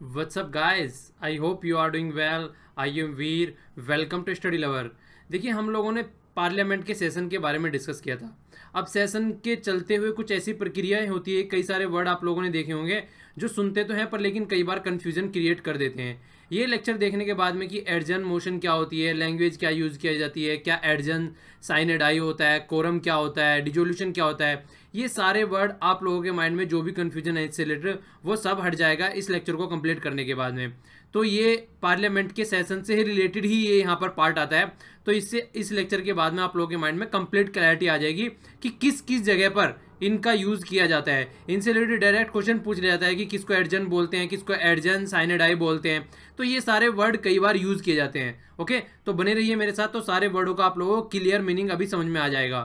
What's up guys? I hope you are doing well. I am Veer. Welcome to Study Lover. देखिए हम लोगों ने parliament के session के बारे में डिस्कस किया था अब सेशन के चलते हुए कुछ ऐसी प्रक्रियाएँ होती है, कई सारे वर्ड आप लोगों ने देखे होंगे, जो सुनते तो हैं, पर लेकिन कई बार कन्फ्यूज़न क्रिएट कर देते हैं। ये लेक्चर देखने के बाद में कि एडजन मोशन क्या होती है लैंग्वेज क्या यूज़ किया जाती है, क्या एडजन साइन एडाई होता है कोरम क्या होता है डिजोल्यूशन क्या होता है, ये सारे वर्ड आप लोगों के माइंड में जो भी कन्फ्यूज़न है इससे रिलेटेड वो सब हट जाएगा इस लेक्चर को कंप्लीट करने के बाद में। तो ये पार्लियामेंट के सेशन से ही रिलेटेड ही ये यहाँ पर पार्ट आता है। तो इससे, इस लेक्चर के बाद में आप लोगों के माइंड में कंप्लीट क्लैरिटी आ जाएगी। कि किस किस जगह पर इनका यूज़ किया जाता है। इनसे रिलेटेड डायरेक्ट क्वेश्चन पूछ लिया जाता है कि किसको एडजन बोलते हैं, किसको एडजन साइनेडाई बोलते हैं। तो ये सारे वर्ड कई बार यूज़ किए जाते हैं ओके तो बने रहिए मेरे साथ तो सारे वर्डों का आप लोगों को क्लियर मीनिंग अभी समझ में आ जाएगा।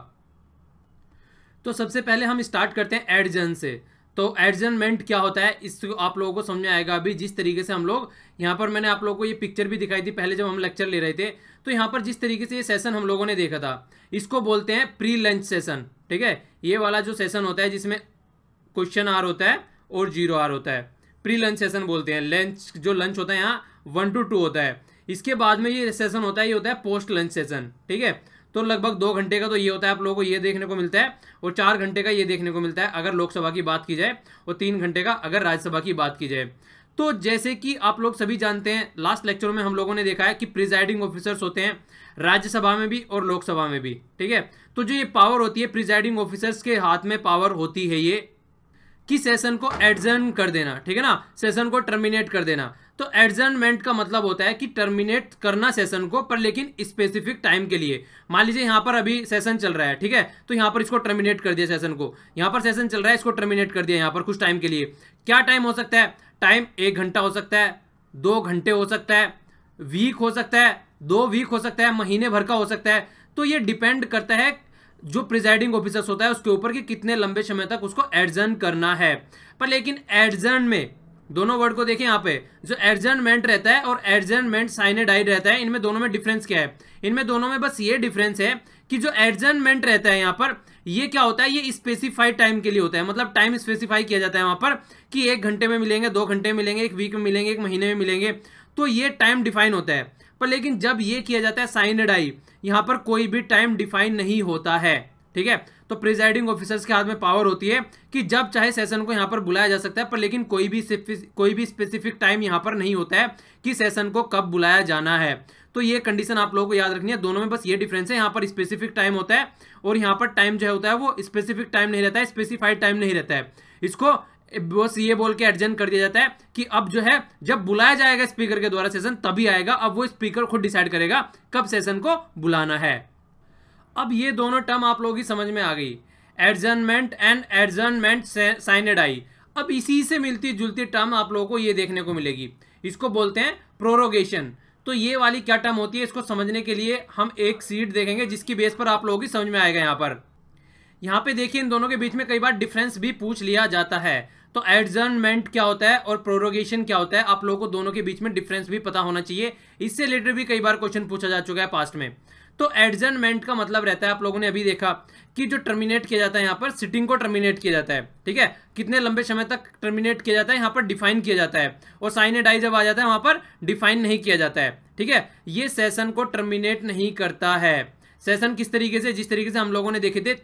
तो सबसे पहले हम स्टार्ट करते हैं एडजन से। तो एडजमेंट क्या होता है, इसको आप लोगों को समझ में आएगा अभी, जिस तरीके से हम लोग, यहाँ पर मैंने आप लोगों को ये पिक्चर भी दिखाई थी पहले जब हम लेक्चर ले रहे थे तो यहाँ पर जिस तरीके से ये सेशन हम लोगों ने देखा था, इसको बोलते हैं प्री लंच सेशन ठीक है? ये वाला जो सेशन होता है जिसमें क्वेश्चन आर होता है और ज़ीरो आर होता है प्री लंच सेशन बोलते हैं। लंच जो लंच होता है यहाँ वन टू टू होता है। इसके बाद में ये सेशन होता है, ये होता है पोस्ट लंच सेशन ठीक है? तो लगभग दो घंटे का तो ये होता है, आप लोगों को ये देखने को मिलता है और चार घंटे का ये देखने को मिलता है, अगर लोकसभा की बात की जाए और तीन घंटे का अगर राज्यसभा की बात की जाए। तो जैसे कि आप लोग सभी जानते हैं लास्ट लेक्चर में हम लोगों ने देखा है कि प्रिजाइडिंग ऑफिसर्स होते हैं राज्यसभा में भी और लोकसभा में भी, ठीक है? तो जो ये पावर होती है प्रिजाइडिंग ऑफिसर्स के हाथ में पावर होती है ये, कि सेशन को एडजर्न कर देना, ठीक है ना? सेशन को टर्मिनेट कर देना। तो एडजर्नमेंट का मतलब होता है कि टर्मिनेट करना सेशन को, पर लेकिन स्पेसिफिक टाइम के लिए। मान लीजिए यहाँ पर अभी सेशन चल रहा है, ठीक है? तो यहाँ पर इसको टर्मिनेट कर दिया सेशन को। यहाँ पर सेशन चल रहा है, इसको टर्मिनेट कर दिया यहाँ पर कुछ टाइम के लिए। क्या टाइम हो सकता है? टाइम एक घंटा हो सकता है, दो घंटे हो सकता है वीक हो सकता है, दो वीक हो सकता है, महीने भर का हो सकता है। तो ये डिपेंड करता है जो प्रिजाइडिंग ऑफिसर्स होता है, उसके ऊपर कि कितने लंबे समय तक उसको एडजर्न करना है। पर लेकिन एडजर्न में दोनों वर्ड को देखें यहाँ पे, जो एडजर्नमेंट रहता है और एडजर्नमेंट साइनेडाइड रहता है, इनमें दोनों में डिफरेंस क्या है? इनमें दोनों में बस ये डिफरेंस है कि जो एडजर्नमेंट रहता है यहाँ पर, ये क्या होता है? ये स्पेसिफाइड टाइम के लिए होता है। मतलब टाइम स्पेसिफाई किया जाता है वहाँ पर कि एक घंटे में मिलेंगे, दो घंटे में मिलेंगे, एक वीक में मिलेंगे, एक महीने में मिलेंगे तो ये टाइम डिफाइन होता है। पर लेकिन जब ये किया जाता है साइनेडाई यहाँ पर कोई भी टाइम डिफाइन नहीं होता है। ठीक है? तो प्रिजाइडिंग ऑफिसर्स के हाथ में पावर होती है कि जब चाहे सेशन को यहाँ पर बुलाया जा सकता है, पर लेकिन कोई भी कोई भी स्पेसिफिक टाइम यहाँ पर नहीं होता है कि सेशन को कब बुलाया जाना है। तो ये कंडीशन आप लोगों को याद रखनी है। दोनों में बस ये डिफरेंस है। यहाँ पर स्पेसिफिक टाइम होता है और यहाँ पर टाइम जो होता है वो स्पेसिफिक टाइम नहीं रहता है स्पेसिफाइड टाइम नहीं रहता है। इसको बस ये बोल के एडजन कर दिया जाता है कि अब जो है, जब बुलाया जाएगा स्पीकर के द्वारा सेशन तभी आएगा। अब वो स्पीकर खुद डिसाइड करेगा कब सेशन को बुलाना है। अब ये दोनों टर्म आप लोगों की समझ में आ गई। एडजनमेंट एंड एडजनमेंट साइनेडाई अब इसी से मिलती जुलती टर्म आप लोगों को ये देखने को मिलेगी। इसको बोलते हैं प्रोरोगेशन। तो ये वाली क्या टर्म होती है, इसको समझने के लिए हम एक सीट देखेंगे, जिसकी बेस पर आप लोगों की समझ में आएगा यहाँ पर। यहाँ पे देखिए, इन दोनों के बीच में कई बार डिफरेंस भी पूछ लिया जाता है। तो एडजर्नमेंट क्या होता है और प्रोरोगेशन क्या होता है, आप लोगों को दोनों के बीच में डिफरेंस भी पता होना चाहिए। इससे रिलेटेड भी कई बार क्वेश्चन पूछा जा चुका है पास्ट में। तो एडजर्नमेंट का मतलब रहता है, आप लोगों ने अभी देखा कि जो टर्मिनेट किया जाता है यहाँ पर सिटिंग को टर्मिनेट किया जाता है, ठीक है? कितने लंबे समय तक टर्मिनेट किया जाता है, यहाँ पर डिफाइन किया जाता है, और साइन डाई जब आ जाता है, वहाँ पर डिफाइन नहीं किया जाता है, ठीक है? ये सेशन को टर्मिनेट नहीं करता है। सेशन किस तरीके से, जिस तरीके से हम लोगों ने देखे थे,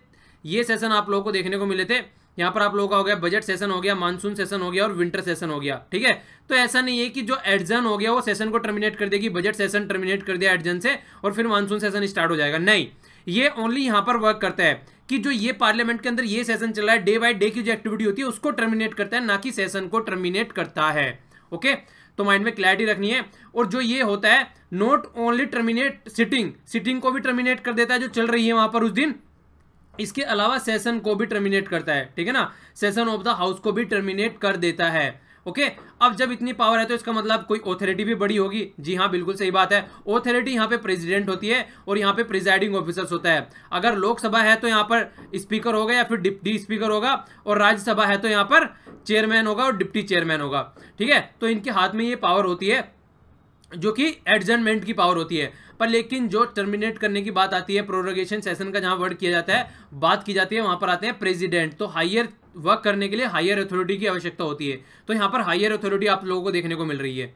ये सेशन आप लोगों को देखने को मिले थे यहाँ पर आप लोगों का हो गया बजट सेशन हो गया मानसून सेशन हो गया और विंटर सेशन हो गया, ठीक है? तो ऐसा नहीं है कि जो एडजन हो गया, वो सेशन को टर्मिनेट कर देगी बजट सेशन टर्मिनेट कर दिया एडजन से और फिर मानसून सेशन स्टार्ट हो जाएगा। नहीं, ये ओनली यहाँ पर वर्क करता है कि जो ये पार्लियामेंट के अंदर ये सेशन चल रहा है डे बाय डे की जो एक्टिविटी होती है, उसको टर्मिनेट करता है, ना कि सेशन को टर्मिनेट करता है ओके तो माइंड में क्लैरिटी रखनी है। और जो ये होता है not only terminate sitting sitting को भी टर्मिनेट कर देता है, जो चल रही है वहाँ पर उस दिन इसके अलावा सेशन को भी टर्मिनेट करता है, ठीक है ना? सेशन ऑफ़ द हाउस को भी टर्मिनेट कर देता है ओके अब जब इतनी पावर है तो इसका मतलब कोई ऑथोरिटी भी बड़ी होगी। जी हाँ बिल्कुल सही बात है। ऑथोरिटी यहाँ पे प्रेसिडेंट होती है और यहाँ पे प्रिजाइडिंग ऑफिसर्स होता है। अगर लोकसभा है तो यहाँ पर स्पीकर होगा या फिर डिप्टी स्पीकर होगा और राज्यसभा है तो यहाँ पर चेयरमैन होगा और डिप्टी चेयरमैन होगा, ठीक है? तो इनके हाथ में ये पावर होती है। जो कि एडजमेंट की पावर होती है। पर लेकिन जो टर्मिनेट करने की बात आती है प्रोरोगेशन सेशन का जहाँ वर्ड किया जाता है, बात की जाती है, वहाँ पर आते हैं प्रेसिडेंट तो हायर वर्क करने के लिए हायर अथॉरिटी की आवश्यकता होती है। तो यहाँ पर हायर अथॉरिटी आप लोगों को देखने को मिल रही है।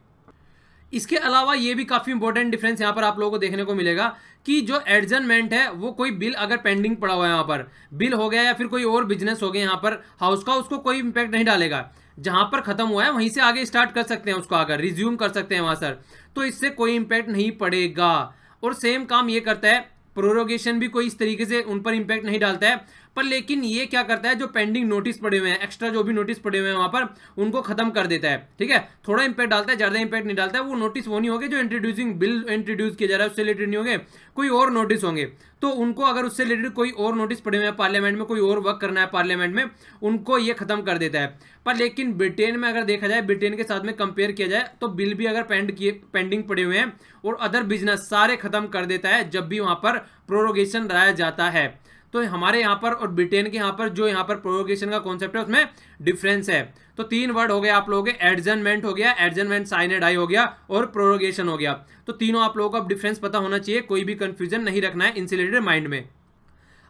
इसके अलावा ये भी काफ़ी इंपॉर्टेंट डिफरेंस यहाँ पर आप लोगों को देखने को मिलेगा कि जो एडजमेंट है, वो कोई बिल अगर पेंडिंग पड़ा हुआ है यहाँ पर। बिल हो गया या फिर कोई और बिज़नेस हो गया यहाँ पर हाउस का, उसको कोई इंपैक्ट नहीं डालेगा। जहाँ पर खत्म हुआ है, वहीं से आगे स्टार्ट कर सकते हैं उसको आगे रिज्यूम कर सकते हैं वहाँ सर तो इससे कोई इंपैक्ट नहीं पड़ेगा। और सेम काम ये करता है प्रोरोगेशन भी कोई इस तरीके से उन पर इंपैक्ट नहीं डालता है। पर लेकिन ये क्या करता है, जो पेंडिंग नोटिस पड़े हुए हैं एक्स्ट्रा जो भी नोटिस पड़े हुए हैं वहाँ पर, उनको खत्म कर देता है, ठीक है? थोड़ा इंपैक्ट डालता है, ज़्यादा इंपैक्ट नहीं डालता है, वो नोटिस वो नहीं होंगे जो इंट्रोड्यूसिंग बिल इंट्रोड्यूस किया जा रहा है, उससे रिलेटेड नहीं होंगे, कोई और नोटिस होंगे। तो उनको अगर उससे रिलेटेड कोई और नोटिस पड़े हुए हैं पार्लियामेंट में, कोई और वर्क करना है पार्लियामेंट में, उनको ये खत्म कर देता है। पर लेकिन ब्रिटेन में अगर देखा जाए ब्रिटेन के साथ में कंपेयर किया जाए तो बिल भी अगर पेंड किए पेंडिंग पड़े हुए हैं, और अदर बिज़नेस सारे खत्म कर देता है, जब भी वहाँ पर प्रोरोगेशन लाया जाता है। तो हमारे यहाँ पर और ब्रिटेन के यहाँ पर जो यहाँ पर प्रोवोकेशन का कॉन्सेप्ट है, उसमें डिफरेंस है। तो तीन वर्ड हो गए आप लोगों के एडजनमेंट हो गया एडजनमेंट साइनेड आई हो गया और प्रोरोगेशन हो गया। तो तीनों आप लोगों को अब डिफरेंस पता होना चाहिए, कोई भी कंफ्यूजन नहीं रखना है इंसिलेटेड माइंड में।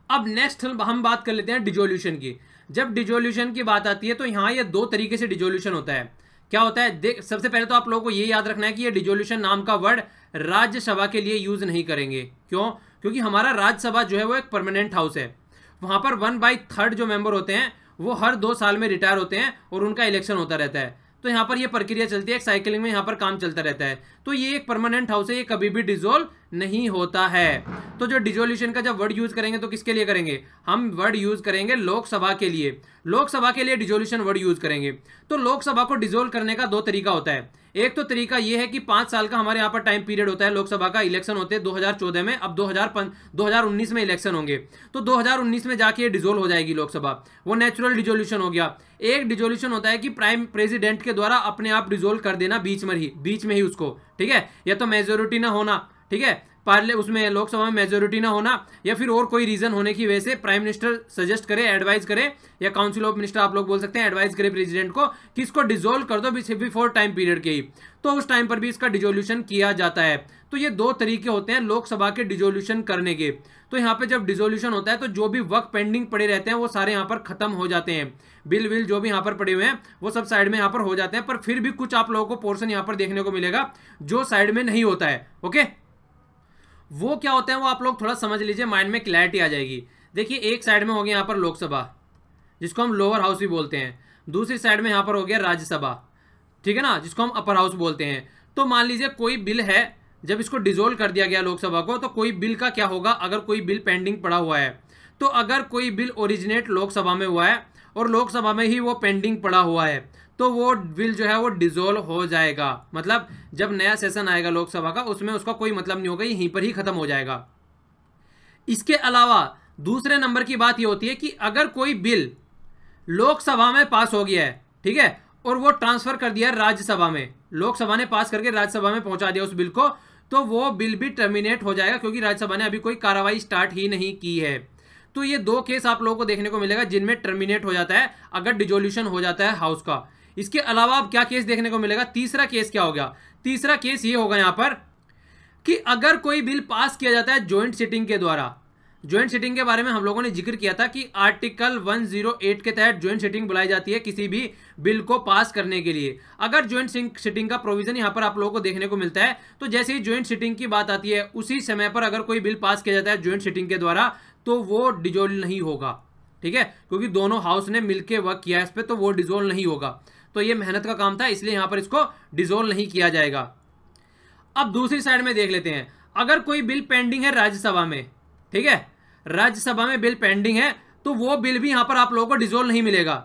अब नेक्स्ट हम बात कर लेते हैं डिजोल्यूशन की। जब डिजोल्यूशन की बात आती है तो यहाँ ये दो तरीके से डिजोल्यूशन होता है। क्या होता है? सबसे पहले तो आप लोगों को ये याद रखना है कि ये डिजोल्यूशन नाम का वर्ड राज्यसभा के लिए यूज़ नहीं करेंगे। क्यों? क्योंकि हमारा राज्यसभा जो है वो एक परमानेंट हाउस है। वहाँ पर वन बाई थर्ड जो मेंबर होते हैं, वो हर दो साल में रिटायर होते हैं और उनका इलेक्शन होता रहता है। तो यहाँ पर ये प्रक्रिया चलती है साइकिलिंग में यहाँ पर काम चलता रहता है। तो ये एक परमानेंट हाउस है, ये कभी भी डिजोल्व नहीं होता है। तो जो डिजोल्यूशन का जब वर्ड यूज़ करेंगे तो किसके लिए करेंगे? हम वर्ड यूज़ करेंगे लोकसभा के लिए। लोकसभा के लिए डिजोल्यूशन वर्ड यूज़ करेंगे। तो लोकसभा को डिजोल्व करने का दो तरीका होता है। एक तो तरीका यह है कि पाँच साल का हमारे यहाँ पर टाइम पीरियड होता है, लोकसभा का इलेक्शन होते हैं 2014 में, अब 2000 2019 में इलेक्शन होंगे। तो 2019 में जाके डिजोल्व हो जाएगी लोकसभा। वो नेचुरल डिजोल्यूशन हो गया। एक डिजोल्यूशन होता है कि प्राइम प्रेसिडेंट के द्वारा अपने आप डिजोल्व कर देना बीच में ही, बीच में ही उसको। ठीक है? या तो मेजोरिटी ना होना। ठीक है? पार्ले, उसमें लोकसभा में मेजोरिटी ना होना या फिर और कोई रीजन होने की वजह से प्राइम मिनिस्टर सजेस्ट करे एडवाइस करे, या काउंसिल ऑफ़ मिनिस्टर आप लोग बोल सकते हैं एडवाइस करे प्रेसिडेंट को कि इसको डिजोल्व कर दो बिफोर टाइम पीरियड के ही। तो उस टाइम पर भी इसका डिजोल्यूशन किया जाता है। तो ये दो तरीके होते हैं लोकसभा के डिजोल्यूशन करने के। तो यहाँ पे जब डिजोल्यूशन होता है तो जो भी वर्क पेंडिंग पड़े रहते हैं, वो सारे यहाँ पर खत्म हो जाते हैं। बिल विल जो भी यहाँ पर पड़े हुए हैं, वो सब साइड में यहाँ पर हो जाते हैं, पर फिर भी कुछ आप लोगों को पोर्सन यहाँ पर देखने को मिलेगा, जो साइड में नहीं होता है। ओके वो क्या होते हैं वो आप लोग थोड़ा समझ लीजिए माइंड में क्लैरिटी आ जाएगी। देखिए, एक साइड में हो गया यहाँ पर लोकसभा, जिसको हम लोअर हाउस भी बोलते हैं। दूसरी साइड में यहाँ पर हो गया राज्यसभा, ठीक है ना, जिसको हम अपर हाउस बोलते हैं। तो मान लीजिए कोई बिल है, जब इसको डिजोल्व कर दिया गया लोकसभा को तो कोई बिल का क्या होगा? अगर कोई बिल पेंडिंग पड़ा हुआ है तो अगर कोई बिल ओरिजिनेट लोकसभा में हुआ है और लोकसभा में ही वो पेंडिंग पड़ा हुआ है तो वो बिल जो है वो डिजोल्व हो जाएगा। मतलब जब नया सेशन आएगा लोकसभा का, उसमें उसका कोई मतलब नहीं होगा यहीं पर ही खत्म हो जाएगा। इसके अलावा दूसरे नंबर की बात ये होती है कि अगर कोई बिल लोकसभा में पास हो गया है, ठीक है, और वो ट्रांसफ़र कर दिया राज्यसभा में, लोकसभा ने पास करके राज्यसभा में पहुँचा दिया उस बिल को तो वो बिल भी टर्मिनेट हो जाएगा क्योंकि राज्यसभा ने अभी कोई कार्रवाई स्टार्ट ही नहीं की है। तो ये दो केस आप लोगों को देखने को मिलेगा जिनमें टर्मिनेट हो जाता है, अगर डिजोल्यूशन हो जाता है हाउस का। इसके अलावा अब क्या केस देखने को मिलेगा? तीसरा केस क्या हो गया? तीसरा केस ये होगा यहाँ पर कि अगर कोई बिल पास किया जाता है ज्वाइंट सिटिंग के द्वारा ज्वाइंट सिटिंग के बारे में हम लोगों ने ज़िक्र किया था कि आर्टिकल 108 के तहत ज्वाइंट सिटिंग बुलाई जाती है किसी भी बिल को पास करने के लिए। अगर ज्वाइंट सिटिंग का प्रोविज़न यहाँ पर आप लोगों को देखने को मिलता है तो जैसे ही ज्वाइंट सिटिंग की बात आती है, उसी समय पर अगर कोई बिल पास किया जाता है ज्वाइंट सिटिंग के द्वारा तो वो डिजोल्व नहीं होगा, ठीक है? क्योंकि दोनों हाउस ने मिलकर वर्क किया है इस पर तो वो डिजोल्व नहीं होगा। तो ये मेहनत का काम था, इसलिए यहाँ पर इसको डिजोल्व नहीं किया जाएगा। अब दूसरी साइड में देख लेते हैं। अगर कोई बिल पेंडिंग है राज्यसभा में, ठीक है? राज्यसभा में बिल पेंडिंग है तो वो बिल भी यहाँ पर आप लोगों को डिजोल्व नहीं मिलेगा।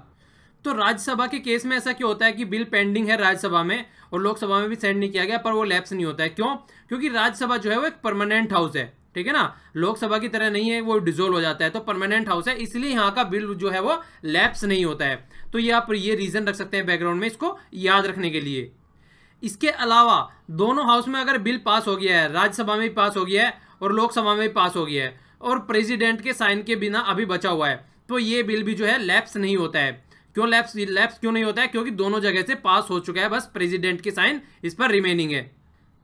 तो राज्यसभा के केस में ऐसा क्यों होता है कि बिल पेंडिंग है राज्यसभा में, और लोकसभा में भी सेंड नहीं किया गया, पर वो लैप्स नहीं होता है? क्यों? क्योंकि राज्यसभा जो है वो एक परमानेंट हाउस है। ठीक है ना? लोकसभा की तरह नहीं है, वो डिजोल्व हो जाता है तो परमानेंट हाउस है, इसलिए यहाँ का बिल जो है वो लैप्स नहीं होता है। तो ये आप ये रीजन रख सकते हैं बैकग्राउंड में इसको याद रखने के लिए। इसके अलावा, दोनों हाउस में अगर बिल पास हो गया है, राज्यसभा में भी पास हो गया है और लोकसभा में भी पास हो गया है, और प्रेसिडेंट के साइन के बिना अभी बचा हुआ है तो ये बिल भी जो है लैप्स नहीं होता है। क्यों लैप्स लैप्स क्यों नहीं होता है? क्योंकि दोनों जगह से पास हो चुका है, बस प्रेसिडेंट के साइन इस पर रिमेनिंग है।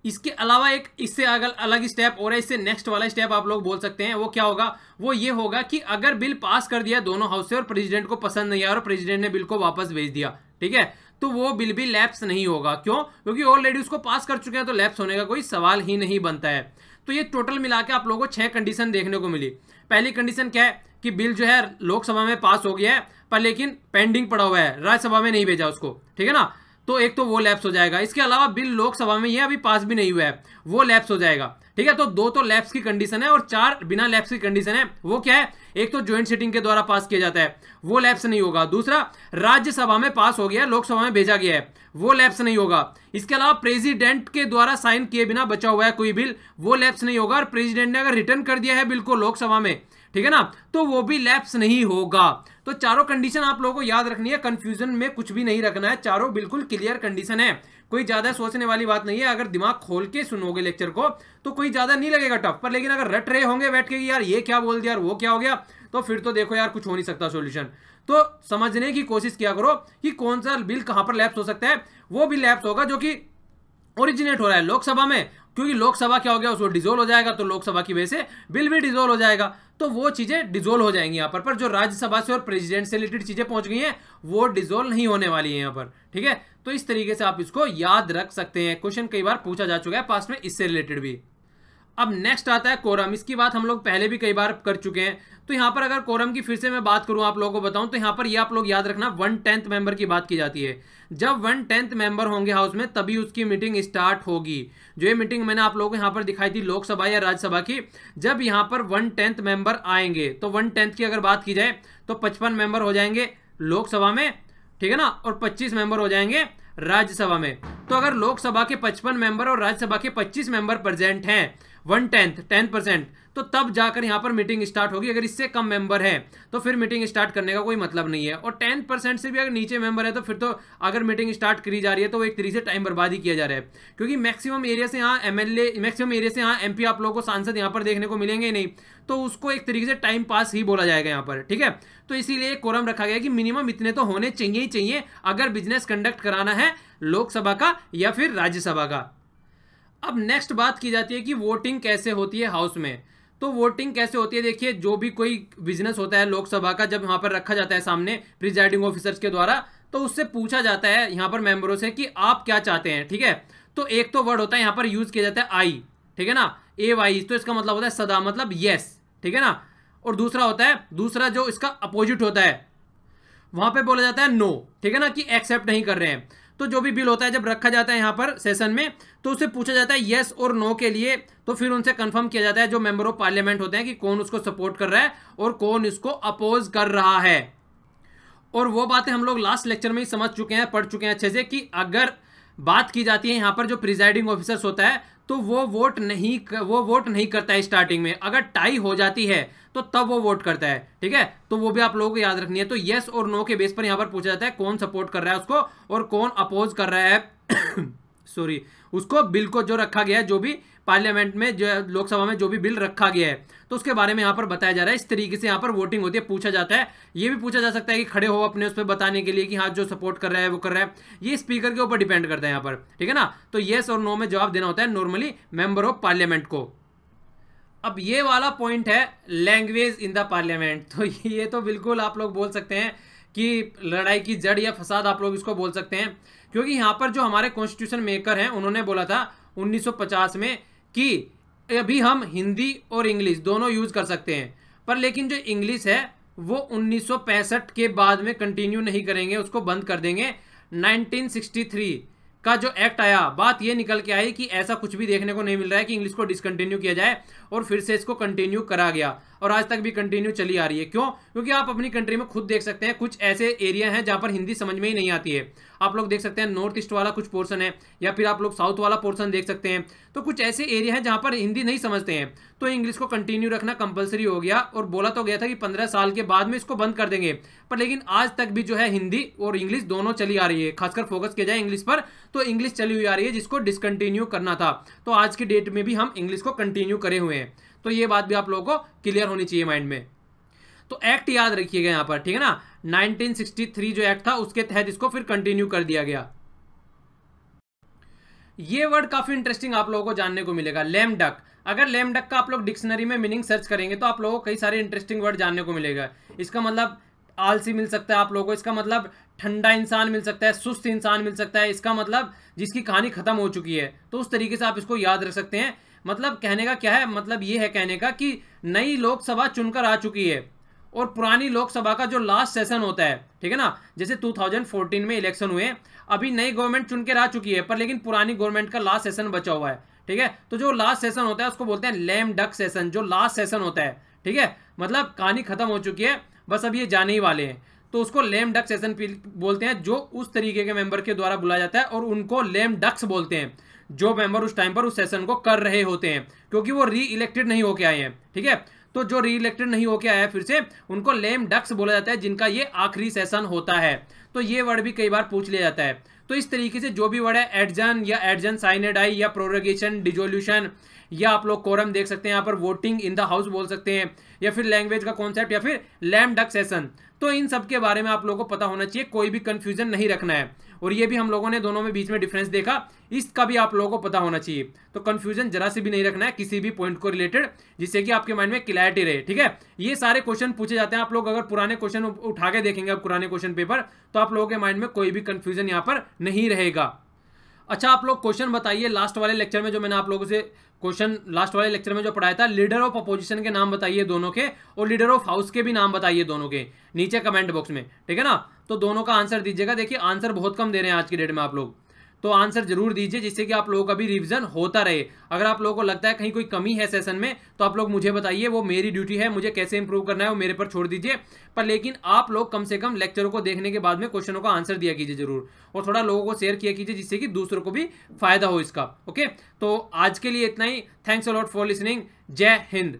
इसके अलावा एक इससे अगर अलग स्टेप और इससे नेक्स्ट वाला स्टेप आप लोग बोल सकते हैं, वो क्या होगा? वो ये होगा कि अगर बिल पास कर दिया दोनों हाउस से और प्रेसिडेंट को पसंद नहीं आया और प्रेसिडेंट ने बिल को वापस भेज दिया, ठीक है? तो वो बिल भी लैप्स नहीं होगा। क्यों? क्योंकि ऑलरेडी उसको पास कर चुके हैं तो लैप्स होने का कोई सवाल ही नहीं बनता है। तो ये टोटल मिला के आप लोगों को छह कंडीशन देखने को मिली। पहली कंडीशन क्या है? कि बिल जो है, लोकसभा में पास हो गया है, पर लेकिन पेंडिंग पड़ा हुआ है, राज्यसभा में नहीं भेजा उसको, ठीक है ना? तो एक तो वो लैप्स हो जाएगा। इसके अलावा बिल लोकसभा में ये अभी पास भी नहीं हुआ है। वो लैप्स हो जाएगा। ठीक है तो दो तो लैप्स की कंडीशन है और चार बिना लैप्स की कंडीशन है। वो क्या है? एक तो ज्वाइंट सिटिंग के द्वारा पास किया जाता है। वो लैप्स नहीं होगा। दूसरा, राज्यसभा में पास हो गया लोकसभा में भेजा गया है। वो लैप्स नहीं होगा। इसके अलावा प्रेसिडेंट के द्वारा साइन किए बिना बचा हुआ है कोई बिल। वो लैप्स नहीं होगा और प्रेसिडेंट ने अगर रिटर्न कर दिया है बिल को लोकसभा में ठीक है ना? तो वो भी लैप्स नहीं होगा। तो चारों कंडीशन आप लोगों को याद रखनी है। कंफ्यूजन में कुछ भी नहीं रखना है। चारों बिल्कुल क्लियर कंडीशन है। कोई ज़्यादा सोचने वाली बात नहीं है। अगर दिमाग खोल के सुनोगे लेक्चर को तो कोई ज़्यादा नहीं लगेगा टफ पर लेकिन अगर रट रहे होंगे बैठ के यार ये क्या बोल दिया, यार वो क्या हो गया तो फिर तो देखो यार कुछ हो नहीं सकता सोल्यूशन तो समझने की कोशिश किया करो कि कौन सा बिल कहाँ पर लैप्स हो सकता है। वो भी लैप्स होगा जो कि ओरिजिनेट हो रहा है लोकसभा में। क्योंकि लोकसभा क्या हो गया, उसको डिजोल्व हो जाएगा तो लोकसभा की वजह से बिल भी डिजोल्व हो जाएगा। तो वो चीज़ें डिजोल्व हो जाएँगी यहाँ पर। पर जो राज्यसभा से और प्रेसिडेंट से रिलेटेड चीज़ें पहुँच गई हैं, वो डिजोल्व नहीं होने वाली है यहाँ पर, ठीक है? तो इस तरीके से आप इसको याद रख सकते हैं। क्वेश्चन कई बार पूछा जा चुका है पास्ट में, इससे रिलेटेड भी। अब नेक्स्ट आता है कोरम इसकी बात हम लोग पहले भी कई बार कर चुके हैं। तो यहाँ पर अगर कोरम की फिर से मैं बात करूँ आप लोगों को बताऊँ तो यहाँ पर ये आप लोग याद रखना वन टेंथ मेंबर की बात की जाती है। जब वन टेंथ मेंबर होंगे हाउस में, तभी उसकी मीटिंग स्टार्ट होगी। जो ये मीटिंग मैंने आप लोगों को यहाँ पर दिखाई थी लोकसभा या राज्यसभा की, जब यहाँ पर वन टेंथ मेंबर आएँगे तो वन टेंथ की अगर बात की जाए तो पचपन मेंबर हो जाएँगे लोकसभा में, ठीक है ना? और पच्चीस मेंबर हो जाएँगे राज्यसभा में। तो अगर लोकसभा के पचपन मेंबर और राज्यसभा के पच्चीस मेंबर प्रेजेंट हैं वन टेंथ टेन परसेंट तो तब जाकर यहाँ पर मीटिंग स्टार्ट होगी। अगर इससे कम मेंबर है तो फिर मीटिंग स्टार्ट करने का कोई मतलब नहीं है। और टेन परसेंट से भी अगर नीचे मेंबर है तो फिर तो अगर मीटिंग स्टार्ट करी जा रही है तो वो एक तरीके से टाइम बर्बाद ही किया जा रहा है। क्योंकि मैक्सिमम एरिया से यहाँ एमएलए मैक्सिमम एरिया से यहाँ एमपी आप लोगों को सांसद यहाँ पर देखने को मिलेंगे नहीं। तो उसको एक तरीके से टाइम पास ही बोला जाएगा यहाँ पर, ठीक है? तो इसीलिए कोरम रखा गया कि मिनिमम इतने तो होने चाहिए ही चाहिए, अगर बिज़नेस कंडक्ट कराना है लोकसभा का या फिर राज्यसभा का। अब नेक्स्ट बात की जाती है कि वोटिंग कैसे होती है हाउस में। तो वोटिंग कैसे होती है? देखिए, जो भी कोई बिज़नेस होता है लोकसभा का, जब यहाँ पर रखा जाता है सामने प्रिजाइडिंग ऑफिसर्स के द्वारा तो उससे पूछा जाता है यहाँ पर मेंबरों से कि आप क्या चाहते हैं, ठीक है? तो एक तो वर्ड होता है, यहाँ पर यूज़ किया जाता है आई ठीक है ना? ए वाई तो इसका मतलब होता है सदा मतलब यस ठीक है ना? और दूसरा होता है, दूसरा जो इसका अपोजिट होता है, वहाँ पे बोला जाता है नो ठीक है ना? कि एक्सेप्ट नहीं कर रहे हैं। तो जो भी बिल होता है जब रखा जाता है यहाँ पर सेशन में तो उसे पूछा जाता है येस और नो के लिए तो फिर उनसे कंफर्म किया जाता है जो मेंबर ऑफ़ पार्लियामेंट होते हैं कि कौन उसको सपोर्ट कर रहा है और कौन इसको अपोज कर रहा है। और वो बातें हम लोग लास्ट लेक्चर में ही समझ चुके हैं, पढ़ चुके हैं अच्छे से कि अगर बात की जाती है यहाँ पर जो प्रिजाइडिंग ऑफिसर्स होता है तो वो वोट नहीं वो वोट नहीं करता है स्टार्टिंग में। अगर टाई हो जाती है तो तब वो वोट करता है, ठीक है? तो वो भी आप लोगों को याद रखनी है। तो यस और नो के बेस पर यहाँ पर पूछा जाता है कौन सपोर्ट कर रहा है उसको और कौन अपोज कर रहा है। सॉरी उसको बिल को जो रखा गया है, जो भी पार्लियामेंट में जो लोकसभा में जो भी बिल रखा गया है। तो उसके बारे में यहाँ पर बताया जा रहा है। इस तरीके से यहाँ पर वोटिंग होती है, पूछा जाता है। ये भी पूछा जा सकता है कि खड़े हो अपने उस पर बताने के लिए कि हाँ जो सपोर्ट कर रहा है, वो कर रहा है। ये स्पीकर के ऊपर डिपेंड करता है यहाँ पर। ठीक है ना? तो येस और नो में जवाब देना होता है नॉर्मली मेंबर ऑफ़ पार्लियामेंट को। अब ये वाला पॉइंट है लैंग्वेज इन द पार्लियामेंट तो ये तो बिल्कुल आप लोग बोल सकते हैं कि लड़ाई की जड़ या फसाद आप लोग इसको बोल सकते हैं। क्योंकि यहाँ पर जो हमारे कॉन्स्टिट्यूशन मेकर हैं, उन्होंने बोला था 1950 में कि अभी हम हिंदी और इंग्लिश दोनों यूज़ कर सकते हैं। पर लेकिन जो इंग्लिश है, वो 1965 के बाद में कंटिन्यू नहीं करेंगे, उसको बंद कर देंगे। 1963 का जो एक्ट आया, बात ये निकल के आई कि ऐसा कुछ भी देखने को नहीं मिल रहा है कि इंग्लिश को डिसकंटिन्यू किया जाए और फिर से इसको कंटिन्यू करा गया और आज तक भी कंटिन्यू चली आ रही है। क्यों? क्योंकि आप अपनी कंट्री में खुद देख सकते हैं, कुछ ऐसे एरिया हैं जहाँ पर हिंदी समझ में ही नहीं आती है। आप लोग देख सकते हैं नॉर्थ ईस्ट वाला कुछ पोर्सन है, या फिर आप लोग साउथ वाला पोर्सन देख सकते हैं। तो कुछ ऐसे एरिया हैं जहाँ पर हिंदी नहीं समझते हैं। तो इंग्लिश को कंटिन्यू रखना कंपलसरी हो गया, और बोला तो गया था कि पंद्रह साल के बाद में इसको बंद कर देंगे। पर लेकिन आज तक भी जो है हिंदी और इंग्लिश दोनों चली आ रही है। खासकर फोकस किया जाए इंग्लिश पर तो इंग्लिश चली हुई आ रही है, जिसको डिसकंटिन्यू करना था। तो आज की डेट में भी हम इंग्लिश को कंटिन्यू करे हुए हैं। तो ये बात भी आप लोगों को क्लियर होनी चाहिए माइंड में। तो एक्ट याद रखिएगा यहाँ पर, ठीक है ना? 1963 जो एक्ट था, उसके तहत इसको फिर कंटिन्यू कर दिया गया। ये वर्ड काफ़ी इंटरेस्टिंग आप लोगों को जानने को मिलेगा। लेम डक अगर लेम डक का आप लोग डिक्शनरी में मीनिंग सर्च करेंगे तो आप लोगों को कई सारे इंटरेस्टिंग वर्ड जानने को मिलेगा। इसका मतलब आलसी मिल सकता है आप लोगों को, इसका मतलब ठंडा इंसान मिल सकता है, सुस्त इंसान मिल सकता है, इसका मतलब जिसकी कहानी खत्म हो चुकी है। तो उस तरीके से आप इसको याद रख सकते हैं। मतलब कहने का क्या है? मतलब ये है कहने का कि नई लोकसभा चुनकर आ चुकी है। और पुरानी लोकसभा का जो लास्ट सेशन होता है, ठीक है ना? जैसे 2014 में इलेक्शन हुए, अभी नई गवर्नमेंट चुनकर आ चुकी है, पर लेकिन पुरानी गवर्नमेंट का लास्ट सेशन बचा हुआ है, ठीक है? तो जो लास्ट सेशन होता है, उसको बोलते हैं लेम डक सेशन जो लास्ट सेशन होता है, ठीक है? मतलब कहानी खत्म हो चुकी है, बस अब ये जाने ही वाले हैं। तो उसको लेम डक सेशन बोलते हैं, जो उस तरीके के मेंबर के द्वारा बुलाया जाता है, और उनको लेम डक्स बोलते हैं, जो मेंबर उस टाइम पर उस सेशन को कर रहे होते हैं, क्योंकि वो री इलेक्टेड नहीं होके आए हैं, ठीक है? तो जो री इलेक्टेड नहीं होके आया फिर से, उनको लेम डक्स बोला जाता है, जिनका ये आखिरी सेशन होता है। तो ये वर्ड भी कई बार पूछ लिया जाता है। तो इस तरीके से जो भी वर्ड है एडजन या एडजन साइनेडाई या प्रोरोगेशन डिजोल्यूशन या आप लोग कोरम देख सकते हैं, यहाँ पर वोटिंग इन द हाउस बोल सकते हैं, या फिर लैंग्वेज का कॉन्सेप्ट या फिर लैम डक सेशन तो इन सब के बारे में आप लोगों को पता होना चाहिए, कोई भी कंफ्यूजन नहीं रखना है। और ये भी हम लोगों ने दोनों में बीच में डिफरेंस देखा। इसका भी आप लोगों को पता होना चाहिए। तो कंफ्यूजन जरा से भी नहीं रखना है, किसी भी पॉइंट को रिलेटेड जिससे कि आपके माइंड में क्लैरिटी रहे, ठीक है? ये सारे क्वेश्चन पूछे जाते हैं। आप लोग अगर पुराने क्वेश्चन उठा के देखेंगे, अब पुराने क्वेश्चन पेपर तो आप लोगों के माइंड में कोई भी कंफ्यूजन यहाँ पर नहीं रहेगा। अच्छा आप लोग क्वेश्चन बताइए लास्ट वाले लेक्चर में जो मैंने आप लोगों से क्वेश्चन लास्ट वाले लेक्चर में जो पढ़ाया था लीडर ऑफ़ अपोजिशन के नाम बताइए दोनों के, और लीडर ऑफ़ हाउस के भी नाम बताइए दोनों के, नीचे कमेंट बॉक्स में, ठीक है ना? तो दोनों का आंसर दीजिएगा। देखिए, आंसर बहुत कम दे रहे हैं आज की डेट में आप लोग। तो आंसर ज़रूर दीजिए, जिससे कि आप लोगों का भी रिवीजन होता रहे। अगर आप लोगों को लगता है कहीं कोई कमी है सेशन में तो आप लोग मुझे बताइए, वो मेरी ड्यूटी है, मुझे कैसे इंप्रूव करना है, वो मेरे पर छोड़ दीजिए। पर लेकिन आप लोग कम से कम लेक्चरों को देखने के बाद में क्वेश्चनों का आंसर दिया कीजिए ज़रूर। और थोड़ा लोगों को शेयर किया कीजिए, जिससे कि दूसरों को भी फ़ायदा हो इसका। ओके तो आज के लिए इतना ही। Thanks a lot for listening जय हिंद।